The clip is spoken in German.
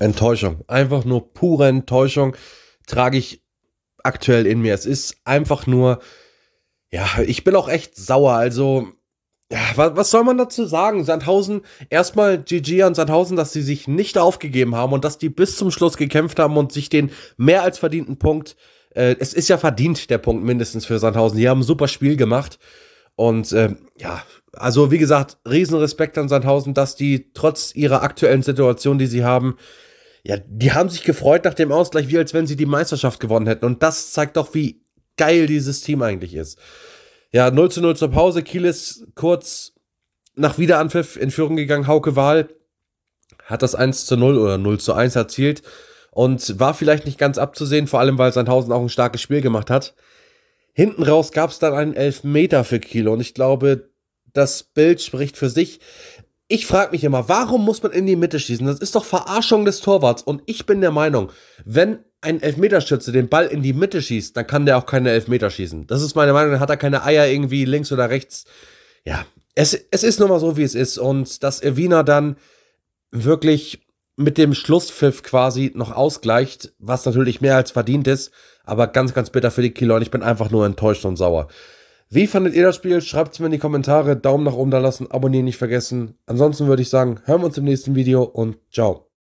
Enttäuschung. Einfach nur pure Enttäuschung trage ich aktuell in mir. Es ist einfach nur, ja, ich bin auch echt sauer. Also, ja, was, was soll man dazu sagen? Sandhausen, erstmal GG an Sandhausen, dass sie sich nicht aufgegeben haben und dass die bis zum Schluss gekämpft haben und sich den mehr als verdienten Punkt, äh, es ist ja verdient, der Punkt mindestens für Sandhausen. Die haben ein super Spiel gemacht. Und äh, ja, also wie gesagt, Riesenrespekt an Sandhausen, dass die trotz ihrer aktuellen Situation, die sie haben, ja, die haben sich gefreut nach dem Ausgleich, wie als wenn sie die Meisterschaft gewonnen hätten. Und das zeigt doch, wie geil dieses Team eigentlich ist. Ja, 0 zu 0 zur Pause. Kiel ist kurz nach Wiederanpfiff in Führung gegangen. Hauke Wahl hat das 1 zu 0 oder 0 zu 1 erzielt und war vielleicht nicht ganz abzusehen, vor allem weil Sandhausen auch ein starkes Spiel gemacht hat. Hinten raus gab es dann einen Elfmeter für Kiel und ich glaube, das Bild spricht für sich ich frage mich immer, warum muss man in die Mitte schießen? Das ist doch Verarschung des Torwarts. Und ich bin der Meinung, wenn ein Elfmeterschütze den Ball in die Mitte schießt, dann kann der auch keine Elfmeter schießen. Das ist meine Meinung, dann hat er keine Eier irgendwie links oder rechts. Ja, es, es ist nun mal so, wie es ist. Und dass Evina dann wirklich mit dem Schlusspfiff quasi noch ausgleicht, was natürlich mehr als verdient ist, aber ganz, ganz bitter für die Kieler und ich bin einfach nur enttäuscht und sauer. Wie fandet ihr das Spiel? Schreibt es mir in die Kommentare. Daumen nach oben da lassen, abonnieren nicht vergessen. Ansonsten würde ich sagen, hören wir uns im nächsten Video und ciao.